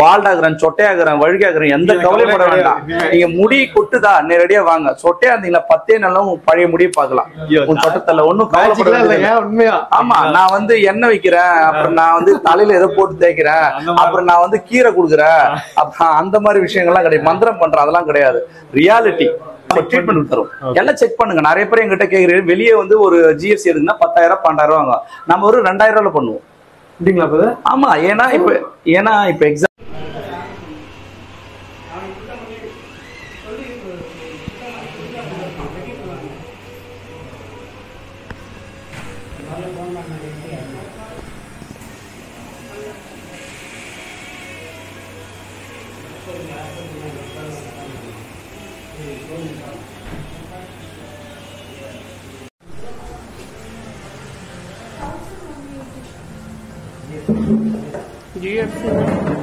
பால்டாகிறேன் சொட்டையாகிறேன் வழுகாகிறேன் எந்த இல்ல, கவலையும் பட கவலை வேண்டாம். நீங்க முடி கொட்டுதா? நேரடியா வாங்க. சொட்டையா இருந்தீங்களா பத்தே நாளும் பழைய முடியை பார்க்கலாம். ஐயோ, உங்க சொட்டத்தல ஒண்ணும் கவலைப்பட ஆமா நான் வந்து எண்ணெய் வைக்கிறேன். அப்புறம் நான் வந்து தலையில ஏதோ போட்டு தேய்க்கிறேன். அப்புறம் நான் வந்து கீரை கொடுக்குறேன். அப்புறம் அந்த மாதிரி விஷயங்கள்லாம் கிடையாது. மந்திரம் பண்றேன். அதெல்லாம் கிடையாது. ரியாலிட்டி ட்ரீட்மெண்ட் தரும் எல்லாம் செக் பண்ணுங்க. நிறைய பேர் எங்கிட்ட கேக்குறீங்க. வெளியே வந்து ஒரு ஜிஎஸ்டி எதுக்குன்னா பத்தாயிரம் பன்னெண்டாயிரம் வாங்க நம்ம ஒரு ரெண்டாயிரம் ரூபாய்ல பண்ணுவோம். அப்படிங்களா? ஆமா ஏன்னா இப்ப ஏன்னா இப்ப எக்ஸாம் Dear food.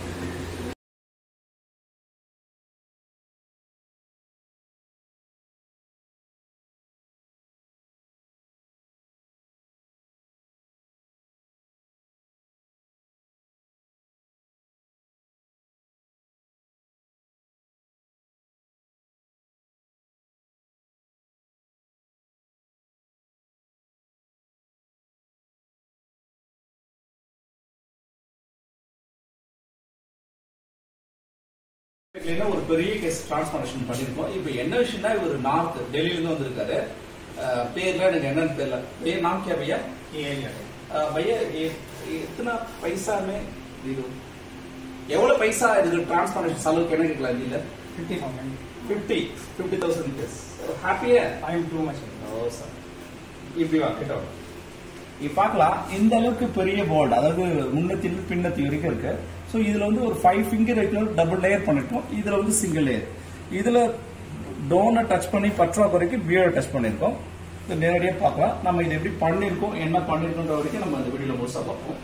ஒரு பெரிய கேஸ் டிரான்ஸ்பார்மேஷன் பண்ணிருக்கோம் இப்போ என்ன விஷயம்னா இவர் நார்த் டெல்லியில இருந்து வந்திருக்காரு. அஹ் பேர்ல எனக்கு என்னன்னு தெரியல. பேர் நாம் கே பையா? ஏரியா அஹ் பையா எத்தனை பைசா மே இது? எவ்வளவு பைசா இதுக்கு டிரான்ஸ்பார்மேஷன் செலவுக்கு என்ன கேட்கலாம் இல்ல fifty fifty fifty thousand rupees ஹாப்பியா I am too much O sir இப்படி வா கிட்ட வா இது பார்க்கலாம். இந்த அளவுக்கு பெரிய போர்டு அதாவது முன்னத்தில் பின்னத்தி வரைக்கும் இருக்கு. ஸோ இதில் வந்து ஒரு ஃபைவ் ஃபிங்கர் வைக்கணும் டபுள் லேயர் பண்ணிட்டோம் இதில் வந்து சிங்கிள் லேயர் இதில் டோனை டச் பண்ணி பற்றாக்குறைக்கு பியர்டை டச் பண்ணியிருக்கோம் நேரடியாக பார்க்கலாம். நம்ம இது எப்படி பண்ணியிருக்கோம் என்ன பண்ணியிருக்கோன்ற வரைக்கும் நம்ம அந்த வீடியோவில் முழுசாக பார்ப்போம்.